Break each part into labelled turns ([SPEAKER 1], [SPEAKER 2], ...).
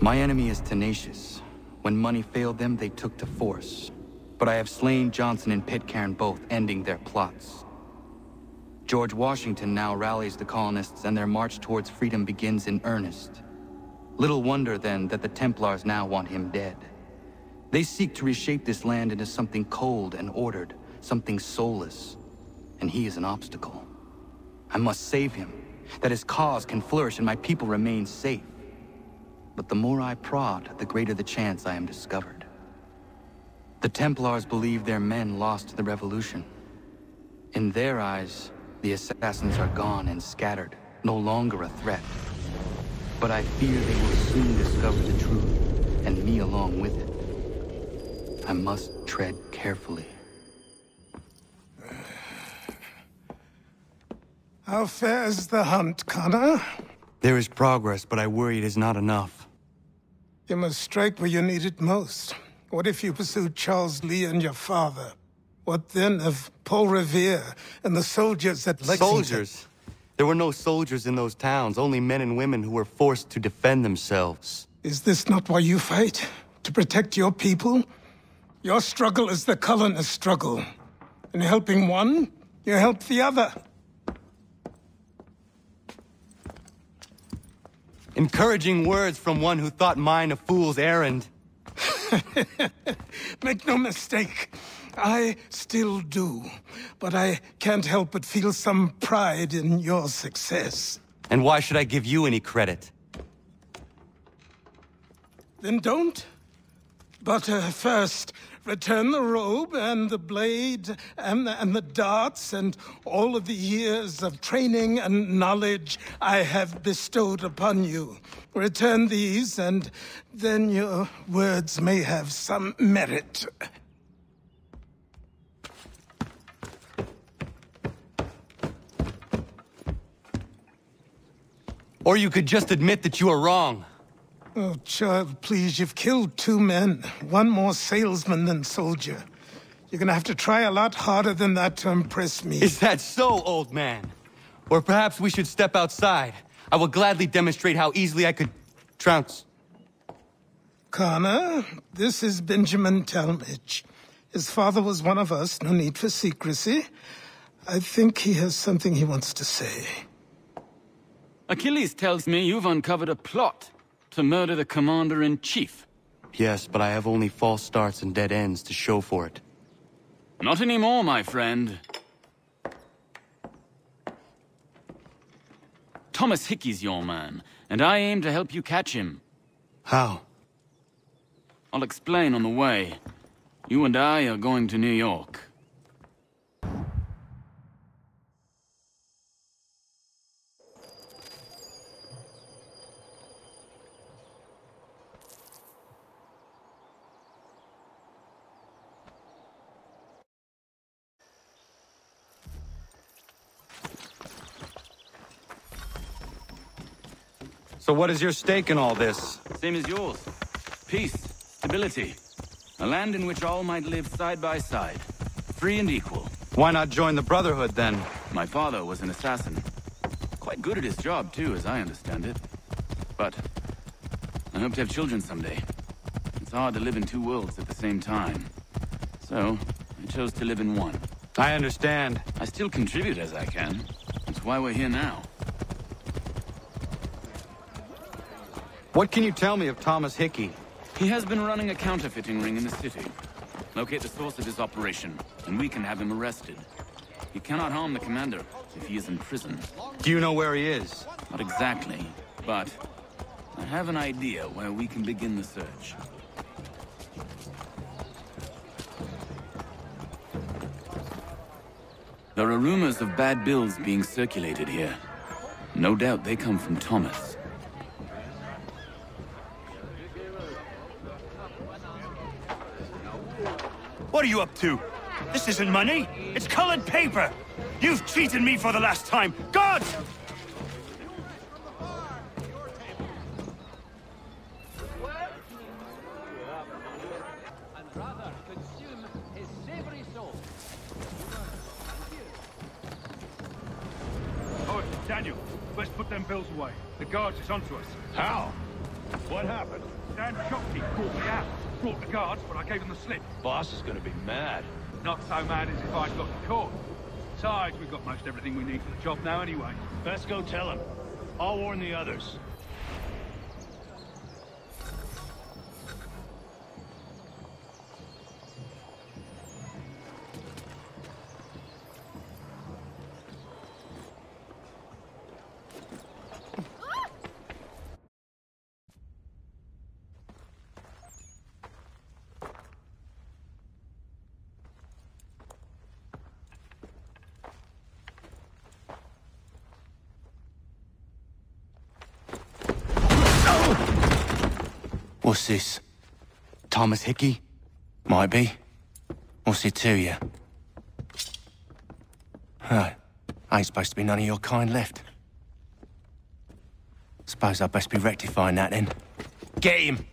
[SPEAKER 1] My enemy is tenacious. When money failed them, they took to force. But I have slain Johnson and Pitcairn both, ending their plots. George Washington now rallies the colonists and their march towards freedom begins in earnest. Little wonder, then, that the Templars now want him dead. They seek to reshape this land into something cold and ordered, something soulless. And he is an obstacle. I must save him, that his cause can flourish and my people remain safe. But the more I prod, the greater the chance I am discovered. The Templars believe their men lost the revolution. In their eyes, the assassins are gone and scattered, no longer a threat. But I fear they will soon discover the truth, and me along with it. I must tread carefully.
[SPEAKER 2] How fares the hunt, Connor?
[SPEAKER 1] There is progress, but I worry it is not enough.
[SPEAKER 2] You must strike where you need it most. What if you pursued Charles Lee and your father? What then of Paul Revere and the soldiers at Lexington?
[SPEAKER 1] Soldiers? There were no soldiers in those towns, only men and women who were forced to defend themselves.
[SPEAKER 2] Is this not why you fight? To protect your people? Your struggle is the colonist struggle. In helping one, you help the other.
[SPEAKER 1] Encouraging words from one who thought mine a fool's errand.
[SPEAKER 2] Make no mistake. I still do. But I can't help but feel some pride in your success.
[SPEAKER 1] And why should I give you any credit?
[SPEAKER 2] Then don't. But uh, first, return the robe and the blade and the, and the darts and all of the years of training and knowledge I have bestowed upon you. Return these, and then your words may have some merit.
[SPEAKER 1] Or you could just admit that you are wrong.
[SPEAKER 2] Oh, child, please, you've killed two men. One more salesman than soldier. You're gonna have to try a lot harder than that to impress me.
[SPEAKER 1] Is that so, old man? Or perhaps we should step outside. I will gladly demonstrate how easily I could trounce.
[SPEAKER 2] Connor, this is Benjamin Tallmadge. His father was one of us, no need for secrecy. I think he has something he wants to say.
[SPEAKER 3] Achilles tells me you've uncovered a plot to murder the Commander-in-Chief.
[SPEAKER 1] Yes, but I have only false starts and dead ends to show for it.
[SPEAKER 3] Not anymore, my friend. Thomas Hickey's your man, and I aim to help you catch him.
[SPEAKER 1] How?
[SPEAKER 3] I'll explain on the way. You and I are going to New York.
[SPEAKER 1] So what is your stake in all this?
[SPEAKER 3] Same as yours. Peace, stability. A land in which all might live side by side. Free and equal.
[SPEAKER 1] Why not join the Brotherhood, then?
[SPEAKER 3] My father was an assassin. Quite good at his job, too, as I understand it. But... I hope to have children someday. It's hard to live in two worlds at the same time. So, I chose to live in one.
[SPEAKER 1] I understand.
[SPEAKER 3] I still contribute as I can. That's why we're here now.
[SPEAKER 1] What can you tell me of Thomas Hickey?
[SPEAKER 3] He has been running a counterfeiting ring in the city. Locate the source of his operation, and we can have him arrested. He cannot harm the commander if he is in prison.
[SPEAKER 1] Do you know where he is?
[SPEAKER 3] Not exactly, but I have an idea where we can begin the search. There are rumors of bad bills being circulated here. No doubt they come from Thomas.
[SPEAKER 4] What are you up to? This isn't money. It's colored paper. You've cheated me for the last time. God! Daniel, let's put them bills away. The guards is onto us.
[SPEAKER 5] Boss is gonna be mad.
[SPEAKER 6] Not so mad as if I'd got caught. Besides, we've got most everything we need for the job now anyway.
[SPEAKER 5] Best go tell him. I'll warn the others.
[SPEAKER 7] What's this?
[SPEAKER 1] Thomas Hickey?
[SPEAKER 7] Might be. What's it to you? Oh, ain't supposed to be none of your kind left. Suppose I'd best be rectifying that then. Get him!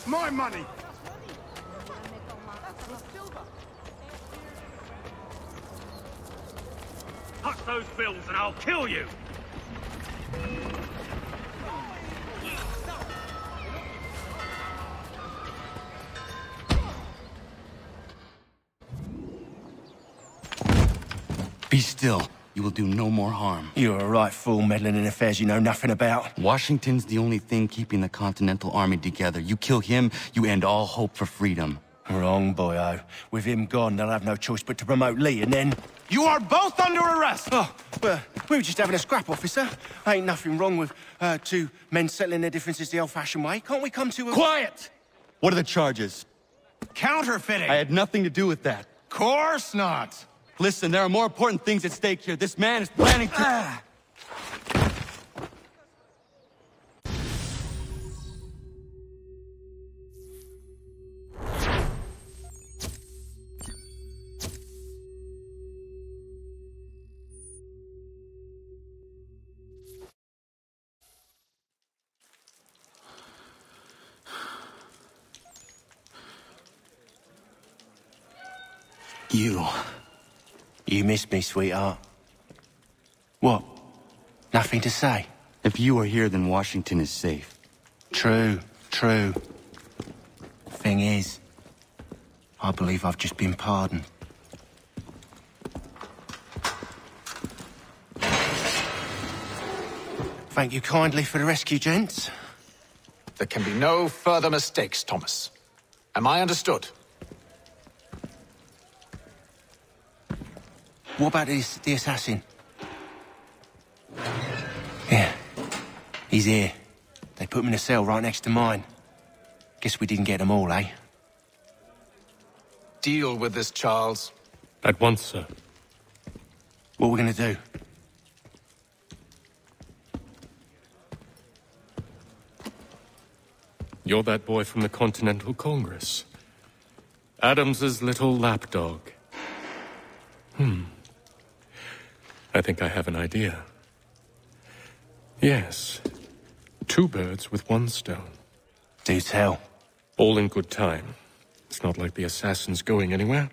[SPEAKER 6] That's my money.
[SPEAKER 4] Touch those bills and I'll kill you!
[SPEAKER 1] Be still. You will do no more harm.
[SPEAKER 7] You're a right fool meddling in affairs you know nothing about.
[SPEAKER 1] Washington's the only thing keeping the Continental Army together. You kill him, you end all hope for freedom.
[SPEAKER 7] Wrong, boyo. With him gone, they'll have no choice but to promote Lee, and then...
[SPEAKER 8] You are both under arrest!
[SPEAKER 7] Oh, well, we were just having a scrap, officer. Ain't nothing wrong with uh, two men settling their differences the old-fashioned way. Can't we come to a...
[SPEAKER 8] Quiet!
[SPEAKER 1] What are the charges?
[SPEAKER 8] Counterfeiting!
[SPEAKER 1] I had nothing to do with that.
[SPEAKER 8] Course not!
[SPEAKER 1] Listen, there are more important things at stake here. This man is planning to...
[SPEAKER 8] Ah.
[SPEAKER 1] You.
[SPEAKER 7] You missed me, sweetheart. What? Nothing to say?
[SPEAKER 1] If you are here, then Washington is safe.
[SPEAKER 7] True, true. Thing is, I believe I've just been pardoned. Thank you kindly for the rescue, gents.
[SPEAKER 9] There can be no further mistakes, Thomas. Am I understood?
[SPEAKER 7] What about this, the assassin? Yeah, he's here. They put him in a cell right next to mine. Guess we didn't get them all, eh?
[SPEAKER 9] Deal with this, Charles.
[SPEAKER 10] At once, sir.
[SPEAKER 7] What are we gonna do?
[SPEAKER 10] You're that boy from the Continental Congress. Adams's little lapdog. Hmm. I think I have an idea. Yes. Two birds with one stone.
[SPEAKER 7] Do tell.
[SPEAKER 10] All in good time. It's not like the assassin's going anywhere.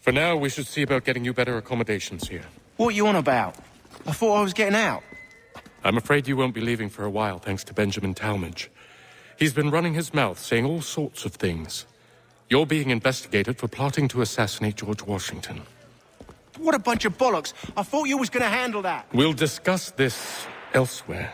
[SPEAKER 10] For now, we should see about getting you better accommodations here.
[SPEAKER 7] What are you on about? I thought I was getting out.
[SPEAKER 10] I'm afraid you won't be leaving for a while, thanks to Benjamin Tallmadge. He's been running his mouth, saying all sorts of things. You're being investigated for plotting to assassinate George Washington.
[SPEAKER 7] What a bunch of bollocks. I thought you was gonna handle that.
[SPEAKER 10] We'll discuss this elsewhere.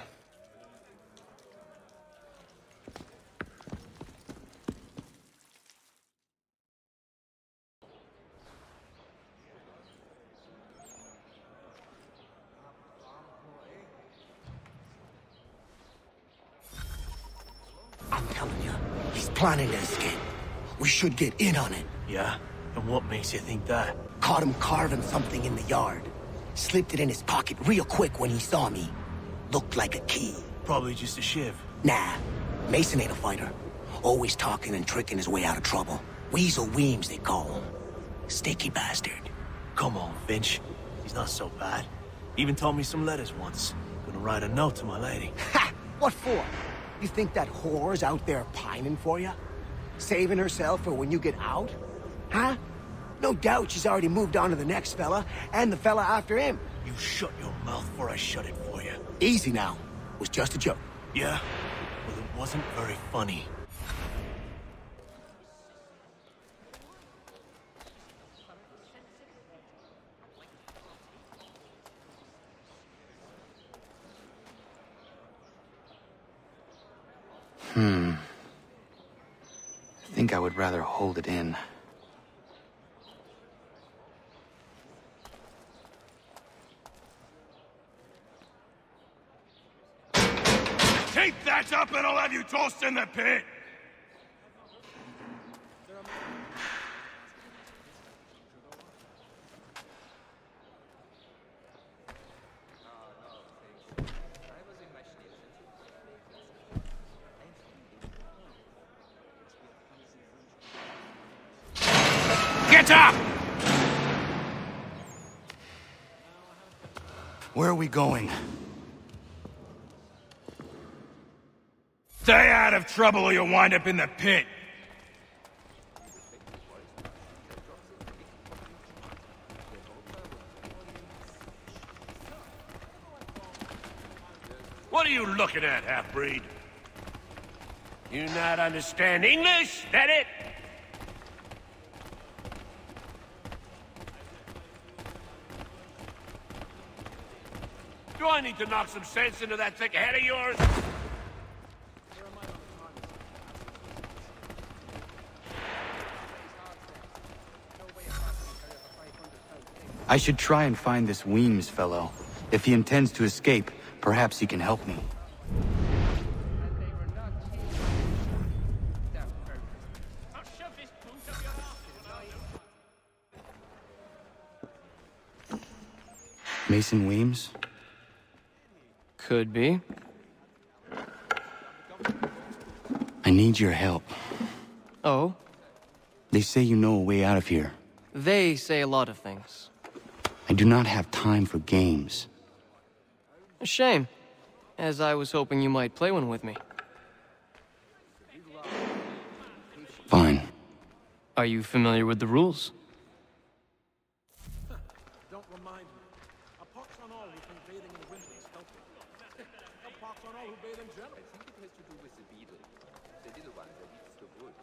[SPEAKER 11] I'm telling you, he's planning to escape. We should get in on it.
[SPEAKER 8] Yeah? And what makes you think that?
[SPEAKER 11] Caught him carving something in the yard. Slipped it in his pocket real quick when he saw me. Looked like a key.
[SPEAKER 8] Probably just a shiv.
[SPEAKER 11] Nah, Mason ain't a fighter. Always talking and tricking his way out of trouble. Weasel Weems, they call him. Sticky bastard.
[SPEAKER 12] Come on, Finch. He's not so bad. Even told me some letters once. Gonna write a note to my lady.
[SPEAKER 11] Ha! What for? You think that whore's out there pining for you? Saving herself for when you get out? Huh? No doubt she's already moved on to the next fella, and the fella after him.
[SPEAKER 12] You shut your mouth before I shut it for you.
[SPEAKER 11] Easy now. It was just a joke.
[SPEAKER 12] Yeah? Well, it wasn't very funny.
[SPEAKER 1] Hmm. I think I would rather hold it in.
[SPEAKER 4] That up and I'll have you tossed in the pit! Get up!
[SPEAKER 1] Where are we going?
[SPEAKER 4] Stay out of trouble or you'll wind up in the pit. What are you looking at, half-breed? You not understand English? That it? Do I need to knock some sense into that thick head of yours?
[SPEAKER 1] I should try and find this Weems fellow. If he intends to escape, perhaps he can help me. Mason Weems?
[SPEAKER 13] Could be.
[SPEAKER 1] I need your help.
[SPEAKER 13] Oh?
[SPEAKER 1] They say you know a way out of here.
[SPEAKER 13] They say a lot of things.
[SPEAKER 1] I do not have time for games.
[SPEAKER 13] A shame, as I was hoping you might play one with me.
[SPEAKER 1] Fine.
[SPEAKER 13] Are you familiar with the rules?
[SPEAKER 14] Don't remind me. A pox on all who've been bathing in winter is. A pox on all who bathe in general.
[SPEAKER 15] I think it has to do with the beetle. The little one that eats the wood.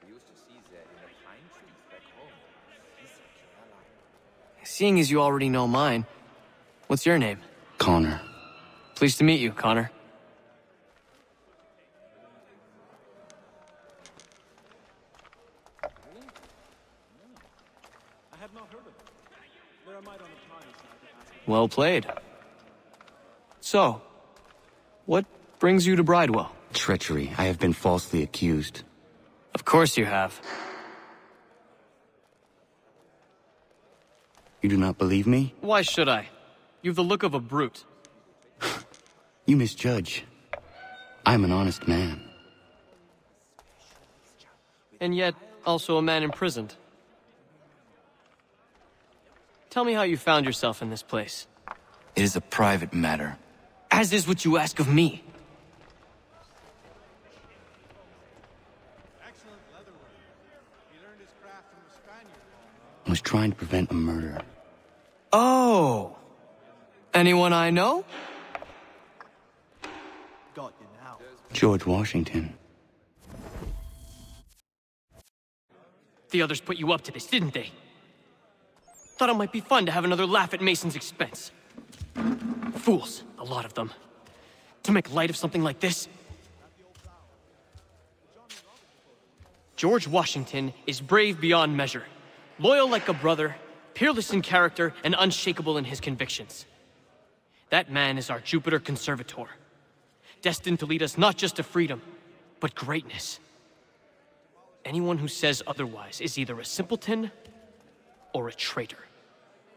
[SPEAKER 15] We used to see that in the pine trees back home. He's a Caroline.
[SPEAKER 13] Seeing as you already know mine, what's your name?
[SPEAKER 1] Connor.
[SPEAKER 13] Pleased to meet you, Connor.
[SPEAKER 14] I had not heard of it. Where am I on the party side to ask?
[SPEAKER 13] Well played. So, what brings you to Bridewell?
[SPEAKER 1] Treachery. I have been falsely accused.
[SPEAKER 13] Of course you have.
[SPEAKER 1] You do not believe me?
[SPEAKER 13] Why should I? You've the look of a brute.
[SPEAKER 1] You misjudge. I'm an honest man.
[SPEAKER 13] And yet, also a man imprisoned. Tell me how you found yourself in this place.
[SPEAKER 1] It is a private matter.
[SPEAKER 13] As is what you ask of me.
[SPEAKER 1] Trying to prevent a murder.
[SPEAKER 13] Oh! Anyone I know?
[SPEAKER 14] Got you now.
[SPEAKER 1] George Washington.
[SPEAKER 13] The others put you up to this, didn't they? Thought it might be fun to have another laugh at Mason's expense. Fools, a lot of them. To make light of something like this. George Washington is brave beyond measure, loyal like a brother, peerless in character, and unshakable in his convictions. That man is our Jupiter Conservator, destined to lead us not just to freedom, but greatness. Anyone who says otherwise is either a simpleton or a traitor.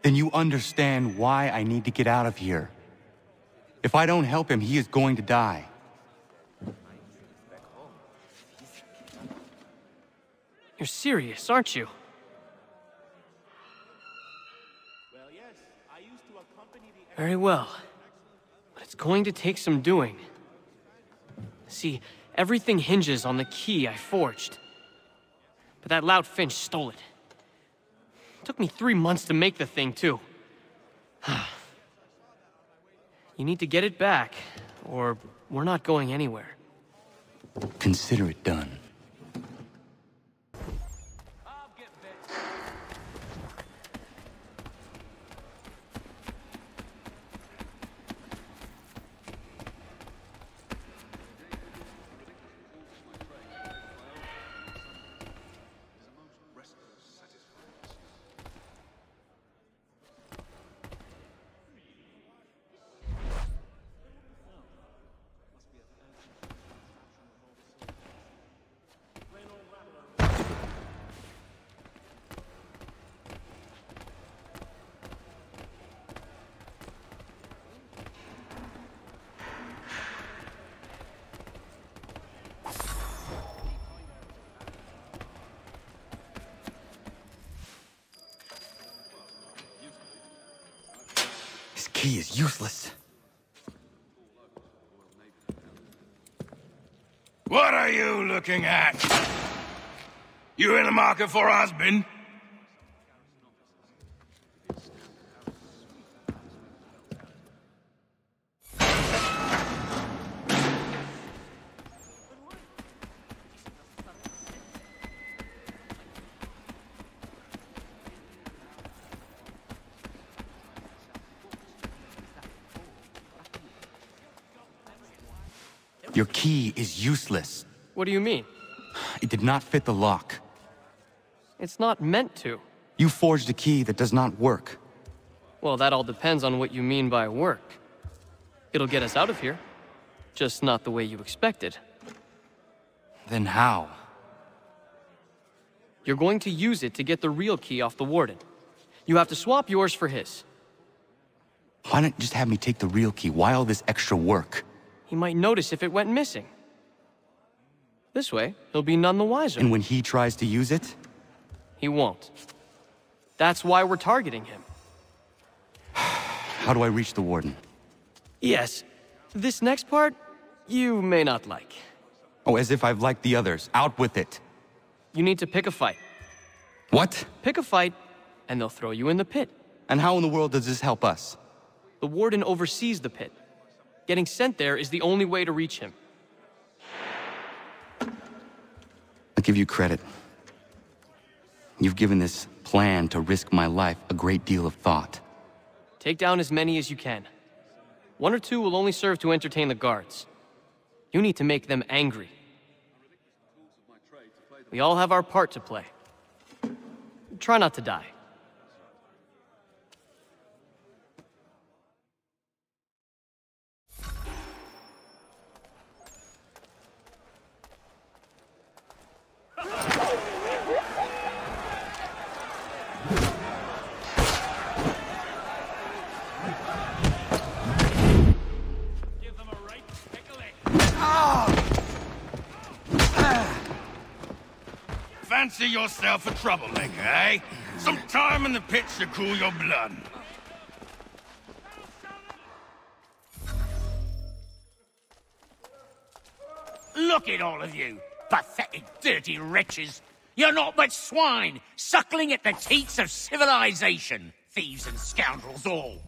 [SPEAKER 1] Then you understand why I need to get out of here. If I don't help him, he is going to die.
[SPEAKER 13] You're serious, aren't you? Very well. But it's going to take some doing. See, everything hinges on the key I forged. But that loud Finch stole it. It Took me three months to make the thing, too. you need to get it back, or we're not going anywhere.
[SPEAKER 1] Consider it done. Key is useless.
[SPEAKER 16] What are you looking at? You in the market for husband?
[SPEAKER 1] Your key is useless.
[SPEAKER 13] What do you mean?
[SPEAKER 1] It did not fit the lock.
[SPEAKER 13] It's not meant to.
[SPEAKER 1] You forged a key that does not work.
[SPEAKER 13] Well, that all depends on what you mean by work. It'll get us out of here. Just not the way you expected.
[SPEAKER 1] Then how?
[SPEAKER 13] You're going to use it to get the real key off the Warden. You have to swap yours for his.
[SPEAKER 1] Why not just have me take the real key? Why all this extra work?
[SPEAKER 13] He might notice if it went missing. This way, he'll be none the wiser.
[SPEAKER 1] And when he tries to use it?
[SPEAKER 13] He won't. That's why we're targeting him.
[SPEAKER 1] How do I reach the Warden?
[SPEAKER 13] Yes. This next part, you may not like.
[SPEAKER 1] Oh, as if I've liked the others. Out with it.
[SPEAKER 13] You need to pick a fight.
[SPEAKER 1] What?
[SPEAKER 13] Pick a fight, and they'll throw you in the pit.
[SPEAKER 1] And how in the world does this help us?
[SPEAKER 13] The Warden oversees the pit. Getting sent there is the only way to reach him.
[SPEAKER 1] I'll give you credit. You've given this plan to risk my life a great deal of thought.
[SPEAKER 13] Take down as many as you can. One or two will only serve to entertain the guards. You need to make them angry. We all have our part to play. Try not to die.
[SPEAKER 16] Fancy yourself a troublemaker, eh? Some time in the pit to cool your blood.
[SPEAKER 17] Look at all of you, pathetic, dirty wretches. You're not but swine, suckling at the teats of civilization. Thieves and scoundrels all.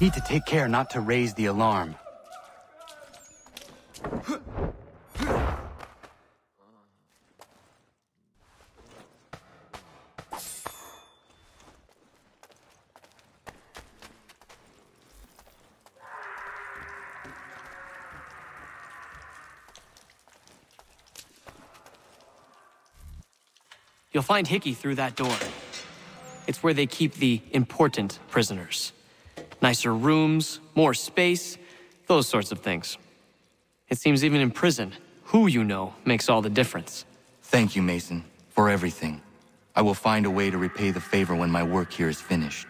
[SPEAKER 1] Need to take care not to raise the alarm.
[SPEAKER 13] You'll find Hickey through that door. It's where they keep the important prisoners. Nicer rooms, more space, those sorts of things. It seems even in prison, who you know makes all the difference.
[SPEAKER 1] Thank you, Mason, for everything. I will find a way to repay the favor when my work here is finished.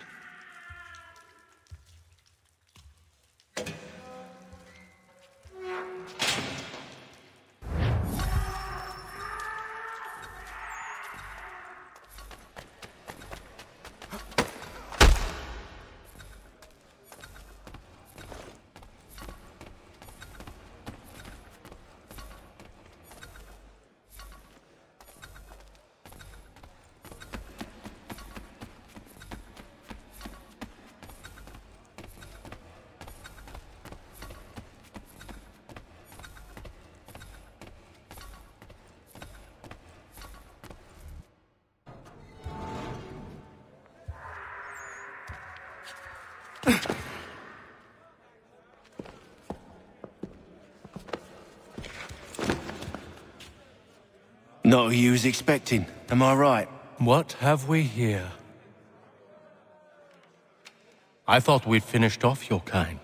[SPEAKER 7] Not who you was expecting, am I right?
[SPEAKER 18] What have we here? I thought we'd finished off your kind.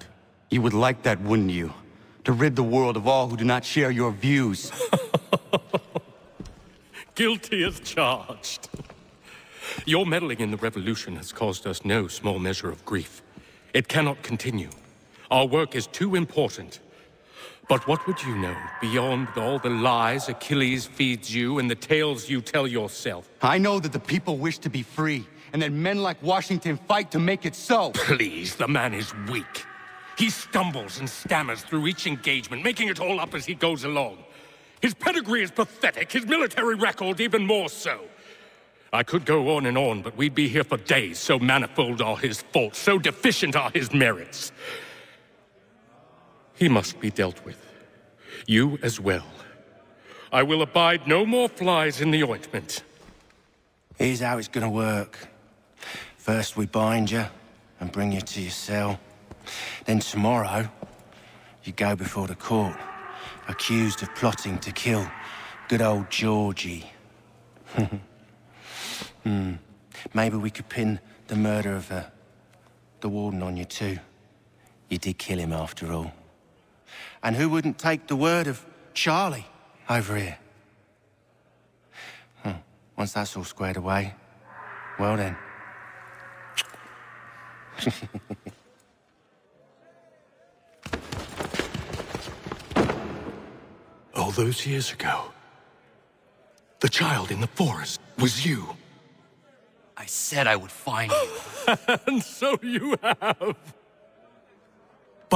[SPEAKER 1] You would like that, wouldn't you? To rid the world of all who do not share your views.
[SPEAKER 10] Guilty as charged. Your meddling in the revolution has caused us no small measure of grief. It cannot continue. Our work is too important. But what would you know beyond all the lies Achilles feeds you and the tales you tell yourself?
[SPEAKER 1] I know that the people wish to be free, and that men like Washington fight to make it so.
[SPEAKER 10] Please, the man is weak. He stumbles and stammers through each engagement, making it all up as he goes along. His pedigree is pathetic, his military record even more so. I could go on and on, but we'd be here for days, so manifold are his faults, so deficient are his merits. He must be dealt with. You as well. I will abide no more flies in the ointment.
[SPEAKER 7] Here's how it's gonna work. First we bind you and bring you to your cell. Then tomorrow, you go before the court, accused of plotting to kill good old Georgie. hmm. Maybe we could pin the murder of uh, the warden on you too. You did kill him after all. And who wouldn't take the word of Charlie over here? Hmm. Once that's all squared away, well then.
[SPEAKER 10] All those years ago, the child in the forest was you.
[SPEAKER 1] I said I would find you.
[SPEAKER 10] and so you have.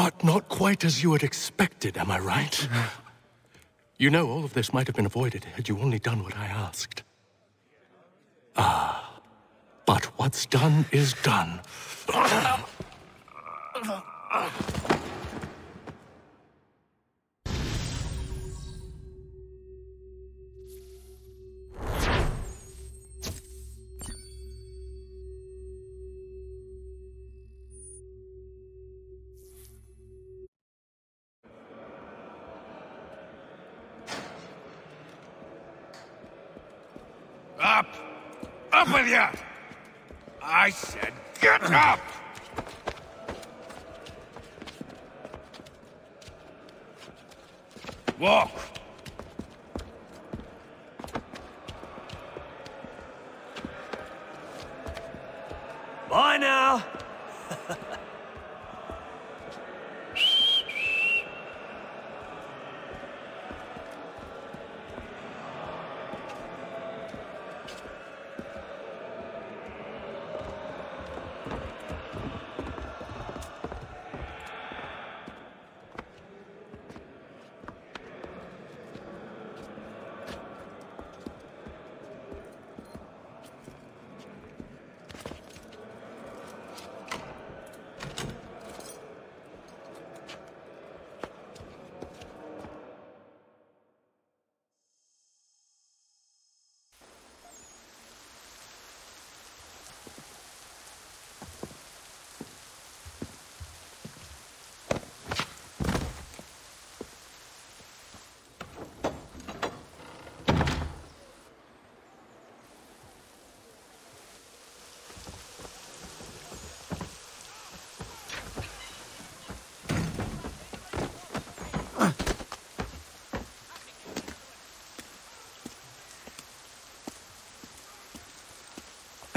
[SPEAKER 10] But not quite as you had expected, am I right? you know, all of this might have been avoided had you only done what I asked. Ah, but what's done is done.
[SPEAKER 16] You! I said get up! Walk!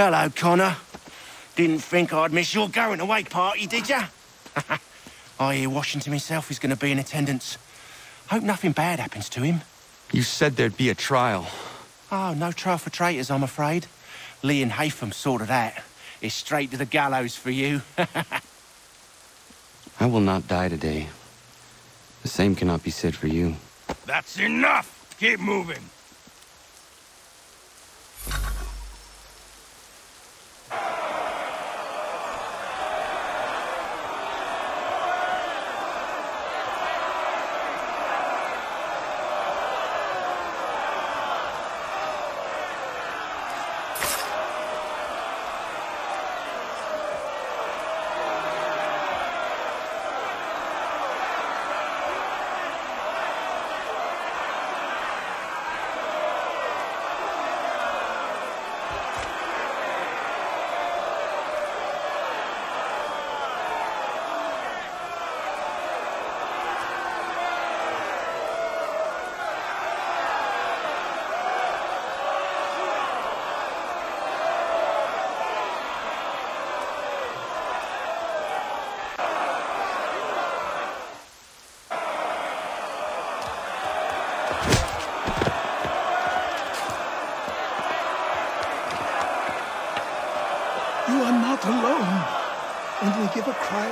[SPEAKER 7] Hello, Connor. Didn't think I'd miss your going away party, did ya? I hear Washington himself is going to be in attendance. Hope nothing bad happens to him.
[SPEAKER 1] You said there'd be a trial.
[SPEAKER 7] Oh, no trial for traitors, I'm afraid. Lee and Haytham sorted that. It's straight to the gallows for you.
[SPEAKER 1] I will not die today. The same cannot be said for you.
[SPEAKER 16] That's enough! Keep moving.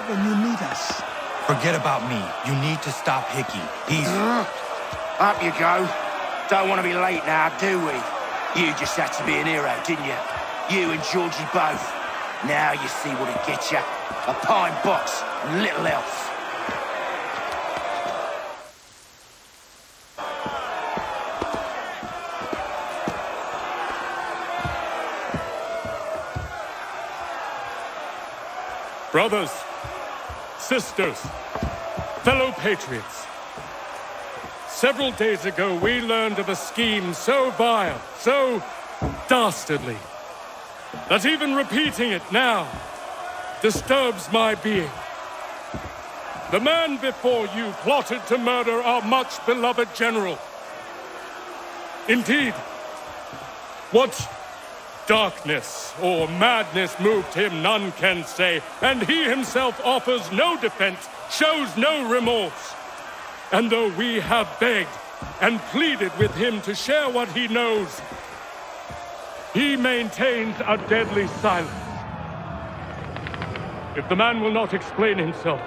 [SPEAKER 2] When you need us.
[SPEAKER 1] Forget about me. You need to stop Hickey. He's...
[SPEAKER 7] Up you go. Don't want to be late now, do we? You just had to be an hero, didn't you? You and Georgie both. Now you see what it gets you. A pine box and little else.
[SPEAKER 10] Brothers, sisters, fellow patriots. Several days ago, we learned of a scheme so vile, so dastardly, that even repeating it now disturbs my being. The man before you plotted to murder our much beloved general. Indeed, what darkness or madness moved him, none can say, and he himself offers no defense, shows no remorse. And though we have begged and pleaded with him to share what he knows, he maintains a deadly silence. If the man will not explain himself,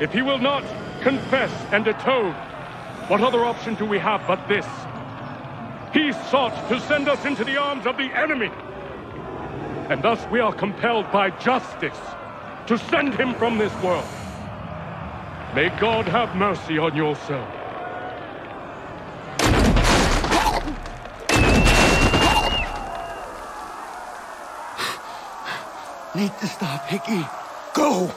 [SPEAKER 10] if he will not confess and atone, what other option do we have but this? He sought to send us into the arms of the enemy. And thus we are compelled by justice to send him from this world. May God have mercy on your soul.
[SPEAKER 2] Need to stop, Hickey. Go!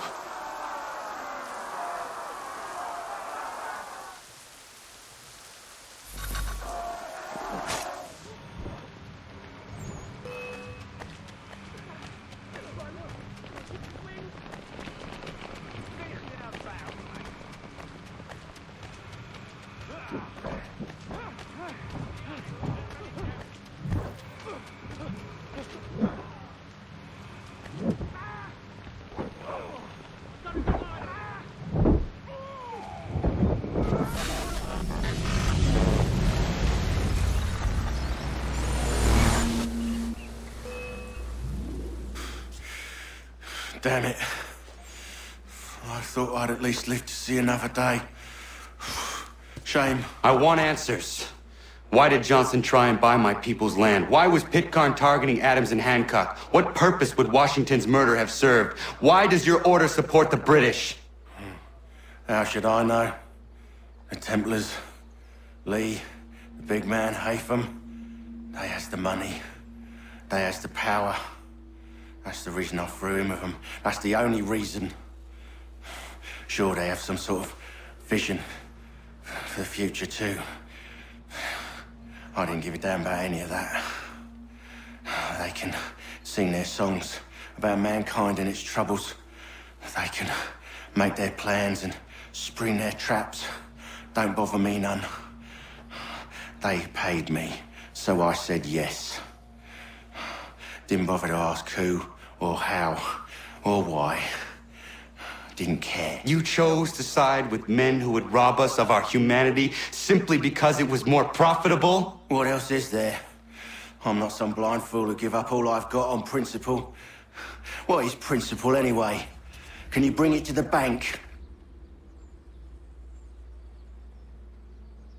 [SPEAKER 7] Damn it. I thought I'd at least live to see another day. Shame.
[SPEAKER 1] I want answers. Why did Johnson try and buy my people's land? Why was Pitcairn targeting Adams and Hancock? What purpose would Washington's murder have served? Why does your order support the British?
[SPEAKER 7] How should I know? The Templars, Lee, the big man, Haytham, they has the money. They has the power. That's the reason I threw him with them. That's the only reason. Sure, they have some sort of vision for the future, too. I didn't give a damn about any of that. They can sing their songs about mankind and its troubles. They can make their plans and spring their traps. Don't bother me none. They paid me, so I said yes. Didn't bother to ask who, or how, or why. Didn't care.
[SPEAKER 19] You chose to side with men who would rob us of our humanity simply because it was more profitable?
[SPEAKER 7] What else is there? I'm not some blind fool who give up all I've got on principle. What is principle anyway? Can you bring it to the bank?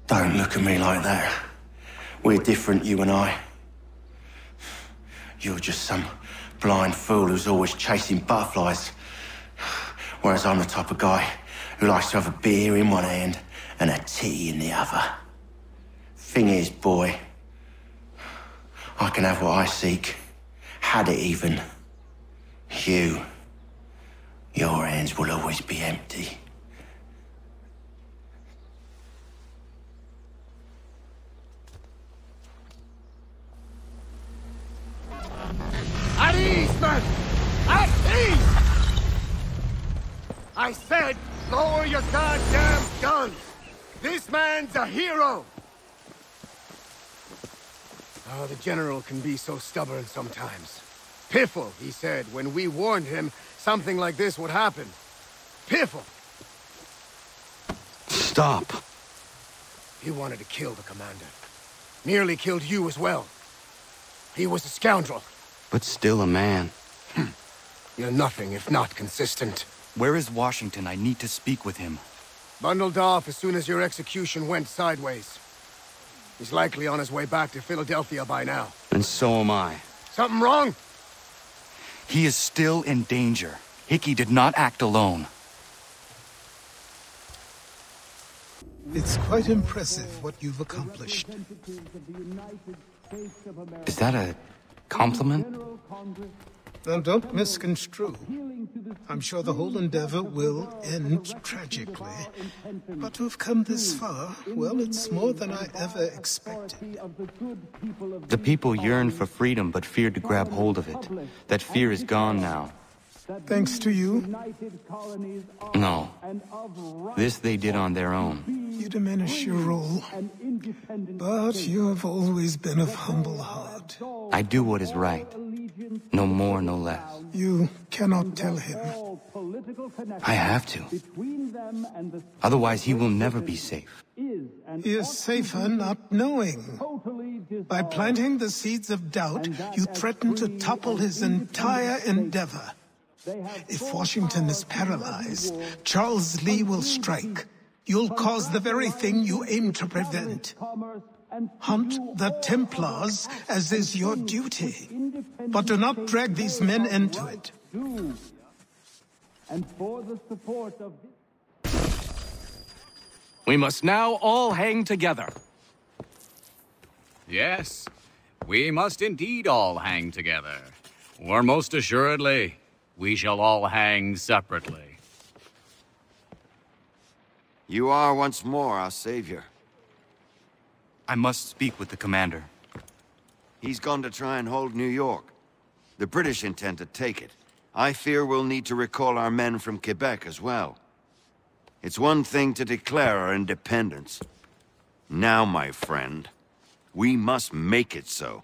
[SPEAKER 7] Don't look at me like that. We're different, you and I. You're just some blind fool who's always chasing butterflies. Whereas I'm the type of guy who likes to have a beer in one hand and a tea in the other. Thing is, boy, I can have what I seek. Had it even. You. Your hands will always be empty.
[SPEAKER 11] Ease, men! At ease! I said, lower your goddamn guns! This man's a hero! Oh, the General can be so stubborn sometimes. Piffle, he said, when we warned him something like this would happen. Piffle!
[SPEAKER 19] Stop.
[SPEAKER 11] He wanted to kill the commander. Nearly killed you as well. He was a scoundrel.
[SPEAKER 19] But still a man. Hmm.
[SPEAKER 11] You're nothing if not consistent.
[SPEAKER 1] Where is Washington? I need to speak with him.
[SPEAKER 11] Bundled off as soon as your execution went sideways. He's likely on his way back to Philadelphia by now.
[SPEAKER 19] And so am I.
[SPEAKER 11] Something wrong?
[SPEAKER 1] He is still in danger. Hickey did not act alone.
[SPEAKER 2] It's quite impressive what you've accomplished.
[SPEAKER 1] Is that a compliment?
[SPEAKER 2] Now, don't misconstrue. I'm sure the whole endeavor will end tragically. But to have come this far, well, it's more than I ever expected.
[SPEAKER 1] The people yearn for freedom but feared to grab hold of it. That fear is gone now.
[SPEAKER 2] Thanks to you,
[SPEAKER 1] No. This they did on their own.
[SPEAKER 2] you diminish your role. But you have always been of humble heart.
[SPEAKER 1] I do what is right. No more, no less.
[SPEAKER 2] You cannot tell him.
[SPEAKER 1] I have to. Otherwise, he will never be safe.
[SPEAKER 2] He is safer not knowing. By planting the seeds of doubt, you threaten to topple his entire endeavor. If Washington is paralyzed, Charles Lee will strike. You'll cause the very thing you aim to prevent. Hunt the Templars, as is your duty. But do not drag these men into it.
[SPEAKER 8] And for the support of
[SPEAKER 20] We must now all hang together.
[SPEAKER 21] Yes, we must indeed all hang together. Or most assuredly, we shall all hang separately.
[SPEAKER 22] You are once more our savior.
[SPEAKER 1] I must speak with the commander.
[SPEAKER 22] He's gone to try and hold New York. The British intend to take it. I fear we'll need to recall our men from Quebec as well. It's one thing to declare our independence. Now, my friend, we must make it so.